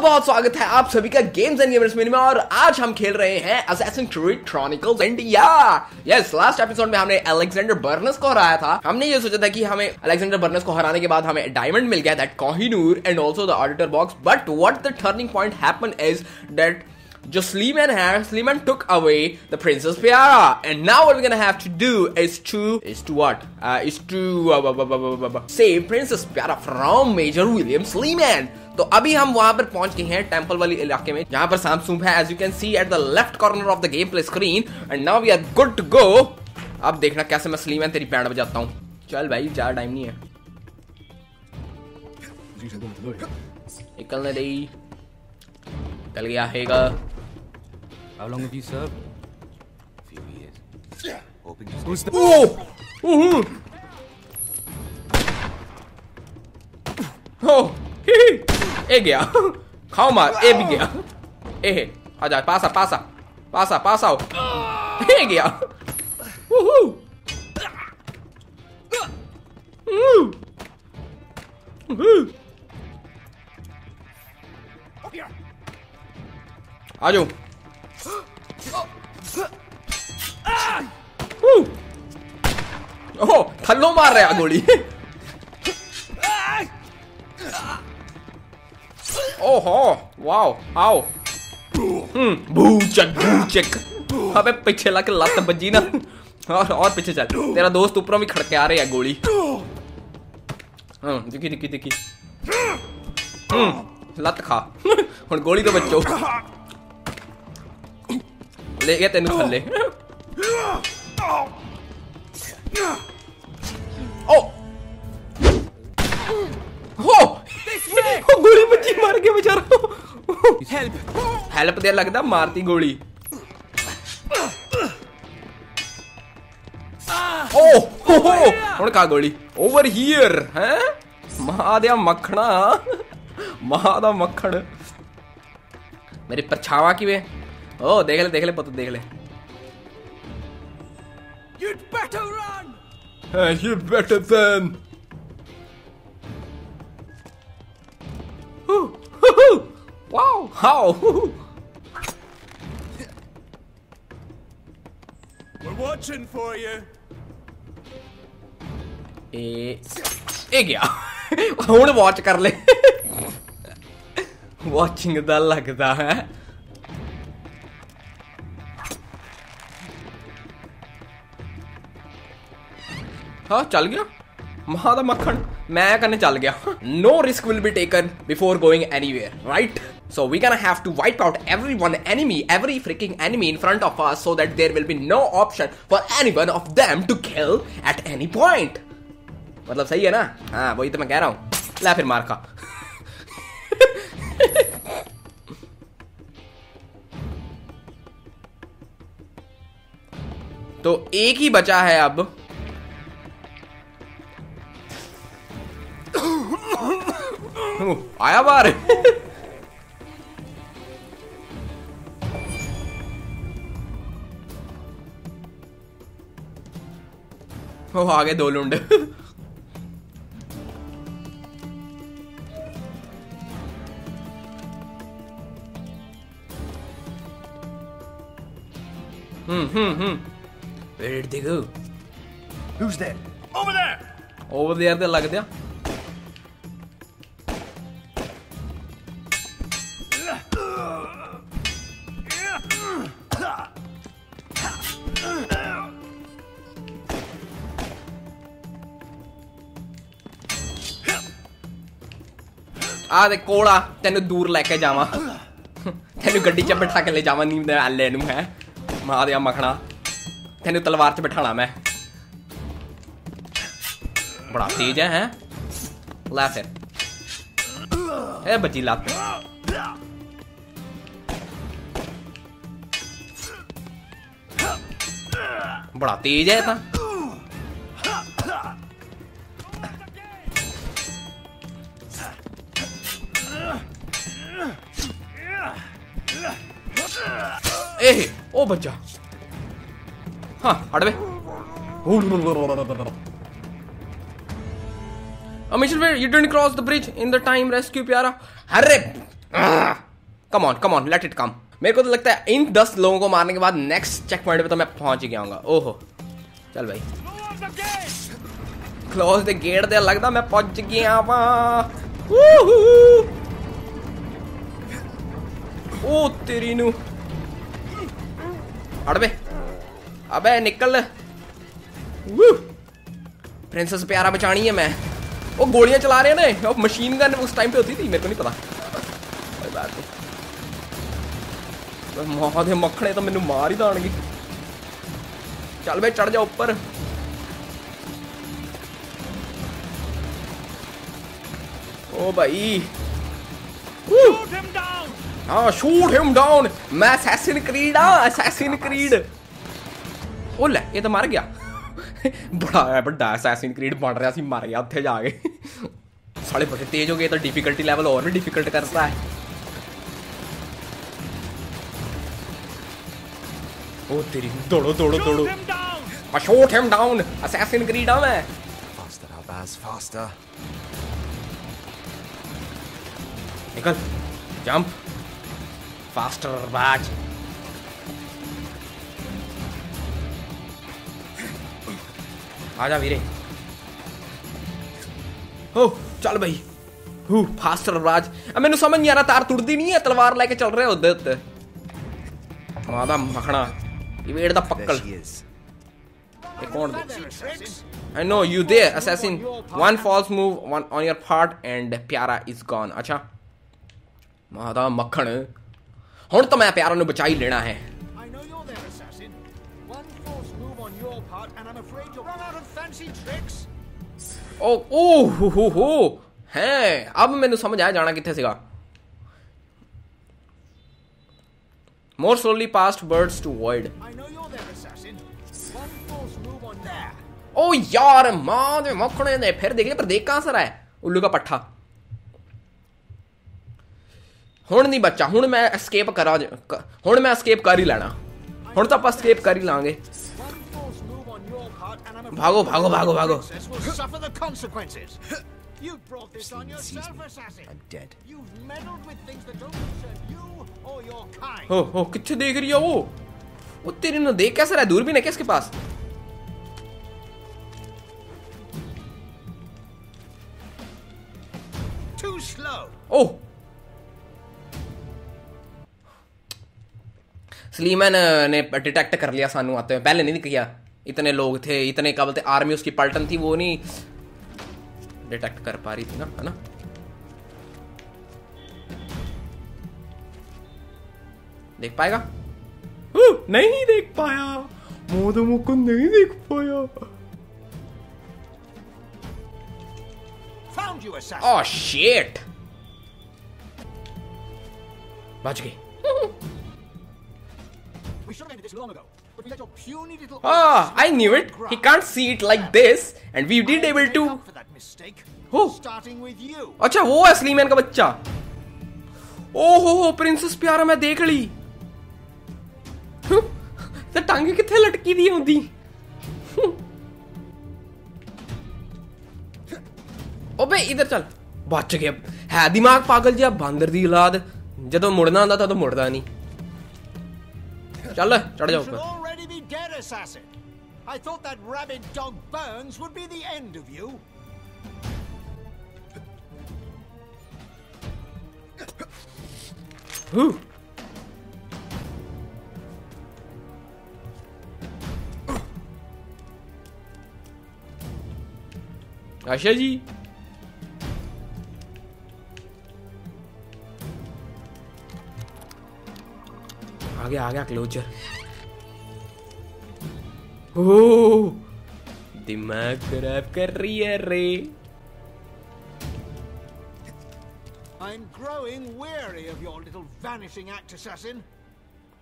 बहुत स्वागत है आप सभी का गेम्स एंड गेमर्स में और आज हम खेल रहे हैं assassin creed chronicles India yes last episode में हमने अलेक्जेंडर बर्नस को हराया था। हमने ये सोचा था कि हमें अलेक्जेंडर बर्नस को हराने के बाद हमें डायमंड मिल गया that Kohinoor and also the auditor box but what the turning point happen is that जो Sleeman had, Sleeman took away the Princess Piara, and now what we're gonna have to do is to is to what? Uh, is to uh, save Princess Piara from Major William Sleeman. तो अभी हम वहाँ पर पहुँच गए हैं temple वाली इलाके में जहाँ पर सैमसंग है as you can see at the left corner of the game play screen and now we are good to go अब देखना कैसे मैं स्लीमैन तेरी पैंड बजाता हूँ चल भाई ज़्यादा टाइम नहीं है निकलने दे निकल गया हैगा How long have you served? few years. Hoping to Who's the Oh! Uhul! Oh! Hi hi! ए गया खाओ मार ए भी गया ए है आजा पासा पासा पासा पास आओ ओह थल्लो मार रहा है गोली ओहो वाओ आओ भूचक भूचक अबे, पीछे पिछला के लत बजी ना। और और पीछे चल। तेरा दोस्त ऊपर भी खड़के आ रहे है गोली हम्म देखी देखी देखी। हम्म लत खा। हम गोली तो बचो ਲੈ ਗਿਆ ਤੈਨੂੰ ਥੱਲੇ ਓ ਹੋ ਉਹ ਗੋਲੀ ਵੱਜੀ ਮਾਰ ਕੇ ਵਿਚਾਰਾ ਹੈਲਪ ਹੈਲਪ ਦੇ ਲੱਗਦਾ ਮਾਰਤੀ ਗੋਲੀ ਓ ਹੋ ਹੋ ਹੁਣ ਕਾ ਗੋਲੀ ਓਵਰ ਹੀਅਰ ਹੈ ਮਾਂ ਦਾ ਮੱਖਣਾ ਮਾਂ ਦਾ ਮੱਖਣ मेरी परछावा की वे Oh, देखले, देखले, देख ले पता देख You'd better run. Hey, you better then. Woo, woo, woo. Wow, how? We're watching for you. ए ए गया हूँ वॉच कर Watching वॉचिंग दा लगता है हाँ चल गया माँ का मक्खन मैं कहने चल गया no risk will be taken before going anywhere right So we're gonna have to wipe out every one enemy, every freaking enemy in front of us so that there will be no option for any one of them to kill at any point. मतलब सही है ना हाँ वही तो मैं कह रहा हूँ ला फिर मार खा तो एक ही बचा है अब आया बार वो आ गए दो लुंड Hmm, hmm, hmm. Where did they go? Who's there? Over there! Over there, they're like there. ਆ ਦੇ ਕੋਲਾ ਤੈਨੂੰ ਦੂਰ ਲੈ ਕੇ ਜਾਵਾਂ ਤੈਨੂੰ ਗੱਡੀ 'ਚ ਬਿਠਾ ਕੇ ਲੈ ਜਾਵਾਂ ਨੀਂਦ ਦੇ ਆਲੇ ਨੂੰ ਹੈ ਮਾਂ ਦੇ ਮਖਣਾ ਤੈਨੂੰ ਤਲਵਾਰ 'ਚ ਬਿਠਾਣਾ ਮੈਂ ਬੜਾ ਤੇਜ ਹੈ ਹੈ ਲੈ ਫਿਰ ਇਹ ਬੱਜੀ ਲੱਤ ਬੜਾ ਤੇਜ ਹੈ ਤਾਂ ए ओ बच्चा। हाँ हट बे Uh, Mitchell, wait, you didn't cross the bridge in the Pyara. अरे come on come on let it come मेरे को तो लगता है इन दस लोगों को मारने के बाद नेक्स्ट चेक पॉइंट पे तो मैं पहुँच ही गया हूँगा। ओहो। चल भाई! क्लोज द गेट दे लगदा मैं पहुँच गया वा ओ तेरी नु। हड़बे अबे, निकल। प्रिंसेस प्यारा बचानी है मैं। वो गोलियाँ चला रहे हैं ना। मशीन गन उस टाइम पे होती थी, मेरे को नहीं पता। तो माँ दे तो मैनू मार ही दाणगे चल बे, चढ़ जा ऊपर। ओ भाई। हाँ शूट हिम डाउन मैं असैसिन क्रीड हाँ असैसिन क्रीड ਉਹ ਲੈ ਇਹ ਤਾਂ ਮਰ ਗਿਆ ਬੜਾ ਵੱਡਾ ਅਸੈਸਿਨ ਕ੍ਰੀਡ ਬਣ ਰਿਹਾ ਸੀ ਮਰ ਗਿਆ ਉੱਥੇ ਜਾ ਕੇ ਸਾਲੇ ਬੜੇ ਤੇਜ਼ ਹੋ ਗਏ ਤਾਂ ਡਿਫਿਕਲਟੀ ਲੈਵਲ ਹੋਰ ਵੀ ਡਿਫਿਕਲਟ ਕਰਤਾ ਹੈ ਉਹ ਤੇਰੀ ਦੌੜੋ ਦੌੜੋ ਦੌੜੋ Shoot him down! ਆ shoot him down assassin creed ਆ ਮੈਂ Faster, Albaz, faster. निकल जंप Faster, back. आजा वीरे। हो चल भाई। हु फास्टर राज मैंने समझ नहीं आ रहा तार टूटती नहीं है तलवार लेके चल रहे हो दत्त मादा मखना इवेड द पक्कल ये कौन दे? I know you the assassin one false move one on your part and Pyara is gone अच्छा। मादा मक्खन ਹੁਣ ਤਾਂ ਮੈਂ ਪਿਆਰਾ ਨੂੰ ਬਚਾ ਹੀ ਲੈਣਾ ਹੈ I know you're there, assassin. One false move on your part, and I'm afraid you'll run out of fancy tricks. ਓ ਓ ਹੋ ਹੋ ਹੋ ਹੈ ਅਬ ਮੈਨੂੰ ਸਮਝ ਆਇਆ ਜਾਣਾ ਕਿੱਥੇ ਸੀਗਾ more slowly past birds to void I know you're there, assassin. One false move on there. ਓ ਯਾਰ ਮਾਂ ਦੇ ਮੱਖਣੇ ਨੇ ਫਿਰ ਦੇਖ ਲੈ ਪਰ ਦੇਖ ਕਹਾਂ ਸਰ ਹੈ ਉੱਲੂ ਦਾ ਪੱਠਾ ਹੁਣ ਨਹੀਂ ਬੱਚਾ ਹੁਣ ਮੈਂ ਐਸਕੇਪ ਕਰਾਂ ਕ- ਹੁਣ ਮੈਂ ਐਸਕੇਪ ਕਰ ਹੀ ਲੈਣਾ ਹੁਣ ਤਾਂ ਆਪਾਂ ਐਸਕੇਪ ਕਰ ਹੀ ਲਾਂਗੇ One false move on your part, and I'm afraid भागो, the भागो, भागो, भागो। princess will suffer the consequences. You brought this on Sees yourself, me. assassin. I'm dead. You've meddled with things that don't concern you or your kind. हो हो कितने देख रही है वो वो तेरी ना देख कैसा रहा है दूरबीन है क्या इसके पास Too slow. ओह स्लीमैन ने डिटेक्ट कर लिया सानू आते हुए। पहले नहीं किया इतने लोग थे इतने कबल थे आर्मी उसकी पलटन थी वो नहीं डिटेक्ट कर पा रही थी ना है ना? देख पाएगा? नहीं देख पाया। मोदो मुकुंद नहीं देख पाया। Found you, assassin. Oh shit बच गई। Ah, I knew it. He can't see it like this, and we did able Make to. up for that mistake. Who? Starting with you. अच्छा वो है स्लीमैन का बच्चा ओहो हो प्रिंसेस प्यारा मैं देख ली ਤੇ ਟੰਗ ਕਿੱਥੇ ਲਟਕੀ ਦੀ ਹੁੰਦੀ ਓਬੇ ਇਧਰ ਚੱਲ ਬਚ ਗਿਆ ਹੈ ਦਿਮਾਗ ਪਾਗਲ ਜਿਹਾ ਬਾਂਦਰ ਦੀ ਔਲਾਦ ਜਦੋਂ ਮੁੜਨਾ ਹੁੰਦਾ ਤਾਂ ਉਦੋਂ ਮੁੜਦਾ ਨਹੀਂ चल चढ़ जाओ ऊपर I thought that rabid dog Burns would be the end of you. Who? अच्छा जी आ गया आ गया क्लोजर ओ दिमाग खराब कर रही है रे I'm growing weary of your little vanishing act, assassin.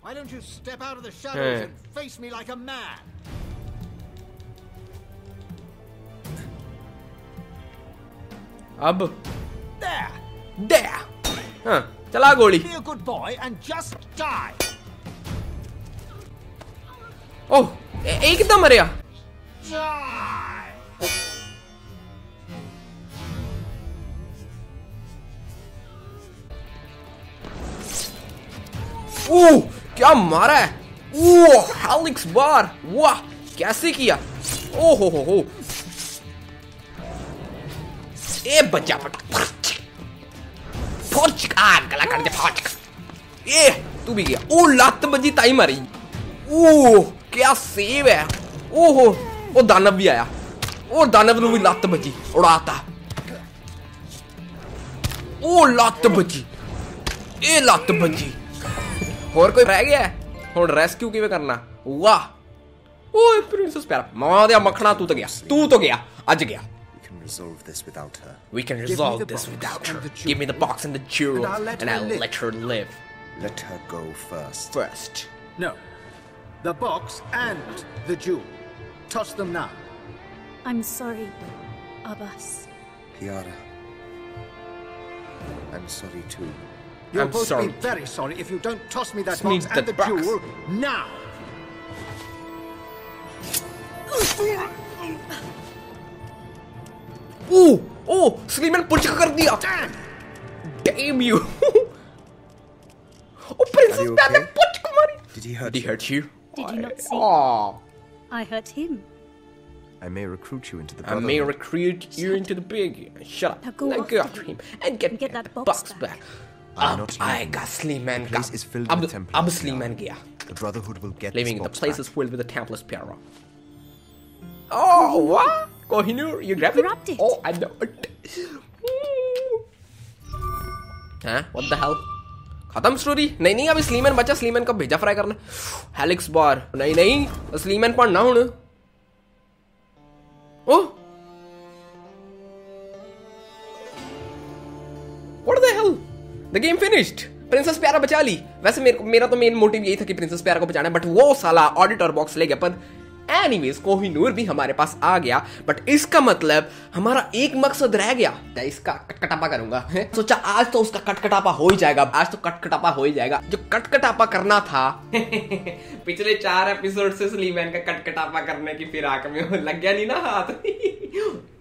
Why don't you step out of the shadows Hey. and face me like a man? अब There! दे हाँ चला गोली Be a good boy and just die! ओह, ए- एक कितना मरिया ओह, क्या मारा है? ओह बार, वाह, कैसे किया? ओ हो हो ए, बच्चा फट गला कर दे ए, तू भी गया। ओ लत बजी ताई मारी। ओ क्या सेव है ओहो ओ दानव भी आया ओ दानव ਨੂੰ ਵੀ ਲੱਤ ਵੱਜੀ ਉਡਾਤਾ ਉਹ ਲੱਤ ਵੱਜੀ ਇਹ ਲੱਤ ਵੱਜੀ ਹੋਰ ਕੋਈ ਰਹਿ ਗਿਆ ਹੈ? ਹੁਣ ਰੈਸਕਿਊ ਕਿਵੇਂ ਕਰਨਾ ਵਾਹ ਓਏ ਪ੍ਰਿੰਸੈਸ ਪਿਆਰਾ ਮਾਂ ਦੇ ਮੱਖਣਾ ਤੂੰ ਤਾਂ ਗਿਆ ਤੂੰ ਤਾਂ ਗਿਆ ਅੱਜ ਗਿਆ We can resolve this without her. We can me resolve the this box without and her. the jewel. Give me the box and the jewel, And I'll let and her I'll live. let her live Let her go first. first. No. The box and the jewel. Toss them now. I'm sorry, Abbas. Kiara. I'm sorry too. You'll I'm both sorry. be very sorry if you don't toss me that Just need box and that the box. jewel now. Ooh, oh, Sleeman पुच कर दिया. Damn! Damn you. oh, Princess Are you Diana okay? पुच को मारी. Did he hurt Did he you? hurt you? Did you not see? Aww. I hurt him. I may recruit you into the. I may recruit you into the big. Shut up! Now go, now go after, him and get, and get that box, box back. back. I'm not I got man The place is filled I'm, with Templars. I'm Sleeman Gear. The Brotherhood will get Leaving the place back. is filled with the Templars, Piero. Oh, what? Kohinur, you you grabbed it? it? Oh, I know. huh? What the hell? खत्म story नहीं नहीं अभी Sleeman बचा Sleeman का भेजा fry करना? Helix बार नहीं नहीं स्लीमैन पढ़ना हूँ oh What the hell? The game finished. Princess Pyara बचा ली। वैसे मेरे, मेरा तो मेन मोटिव यही था कि प्रिंसेस प्यारा को बचाना बट वो साला ऑडिटर बॉक्स ले गया पर एनीवेज कोहिनूर भी हमारे पास आ गया बट इसका मतलब हमारा एक मकसद रह गया। तो इसका कटकटापा करूँगा सोचा आज तो उसका कटकटापा हो ही जाएगा, आज तो कटकटापा हो ही जाएगा। जो कटकटापा करना था, पिछले चार एपिसोड से स्लीमैन का कटकटापा करने की फिराक में लग गया नहीं ना हाथ।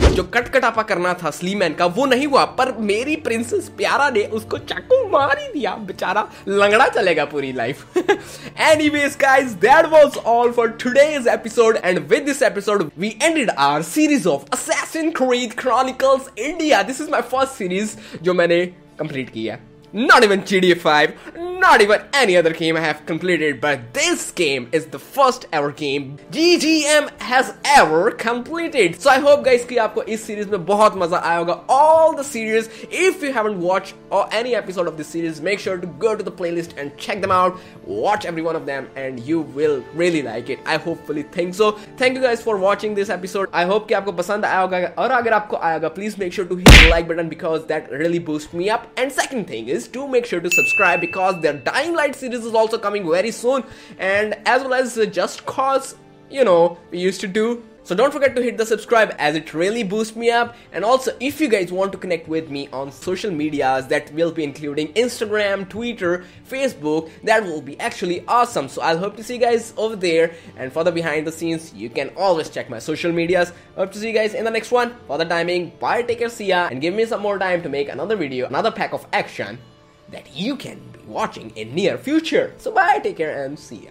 जो कटकटापा करना था स्लीमैन का, वो नहीं हुआ, पर मेरी प्रिंसेस प्यारा ने उसको चाकू मार ही दिया। बेचारा लंगड़ा चलेगा पूरी life anyways guys that was all for today's episode and with this episode we ended our series of assassin creed chronicles India this is my first series जो मैंने कंप्लीट किया Not even GTA 5, not even any other game I have completed, but this game is the first ever game GGM has ever completed. So I hope guys कि आपको इस series में बहुत मजा आया होगा. All the series, if you haven't watched or any episode of this series, make sure to go to the playlist and check them out. Watch every one of them, and you will really like it. I hopefully think so. Thank you guys for watching this episode. I hope कि आपको पसंद आया होगा और अगर आपको आया होगा, please make sure to hit the like button because that really boosts me up. And second thing is to make sure to subscribe because their Dying Light series is also coming very soon, and as well as Just Cause, you know, we used to do. So don't forget to hit the subscribe as it really boosts me up. And also, if you guys want to connect with me on social medias, that will be including Instagram, Twitter, Facebook, that will be actually awesome. So I'll hope to see you guys over there. And for the behind the scenes, you can always check my social medias. Hope to see you guys in the next one. For the timing, bye, take care, see ya, and give me some more time to make another video, another pack of action that you can be watching in near future. So bye, take care, and see ya.